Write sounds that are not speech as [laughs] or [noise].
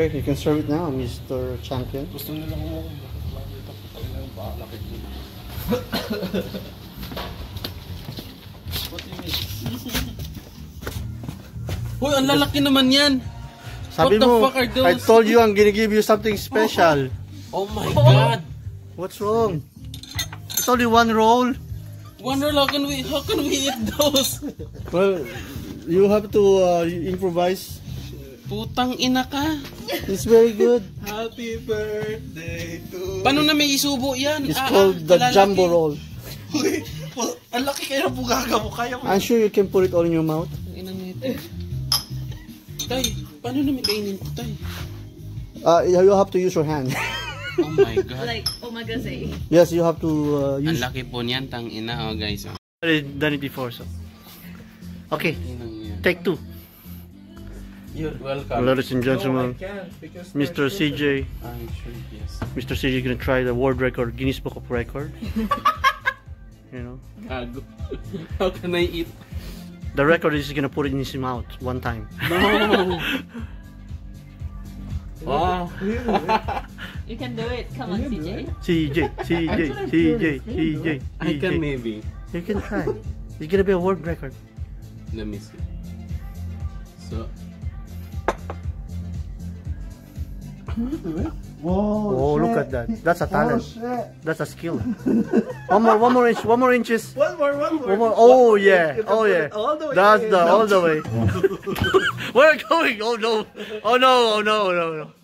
Okay, you can serve it now, Mr. Champion. Gusto nila mo makita ko talaga. What do you mean? Uy, ang lalaki naman yan. Sabi What the mo, fuck are those? I told you I'm gonna give you something special. [laughs] Oh my god. What's wrong? It's only one roll. Wonder how can we how can we eat those? Well, you have to uh, improvise. Putang ina ka. It's very good. [laughs] Happy birthday to Paano na may isubo yan? It's Ah, called ah, the lalaki. jumbo roll. Uy, well, ang laki kaya ng bugaga mo. Kaya mo. I'm sure you can put it all in your mouth. Ang ina nito. Tay, paano na may kainin ko, tay? Uh, you have to use your hand. [laughs] Oh my god. Like omakase. yes, you have to uh, Ang use. laki po niyan, tang ina, oh guys. Oh. I've done it before, so. Okay, take two. You're welcome. Ladies and gentlemen, can't because Mr. CJ, sure, yes. Mr. CJ is gonna try the world record, Guinness Book of Record. [laughs] you know, Gago. [laughs] How can I eat? the record is gonna put it in his mouth one time. No. [laughs] wow. You can do it. Come on, CJ. CJ, CJ, CJ, CJ, I can maybe. You can try. It's gonna be a world record. Let me see. So, Oh, look at that. That's a talent. That's a skill. one more, one more inch, one more inches. One more, one more. One more. Oh yeah, oh yeah. all the way That's in. the all the way. [laughs] [laughs] We're going. Oh no. Oh no. Oh no. Oh no. No.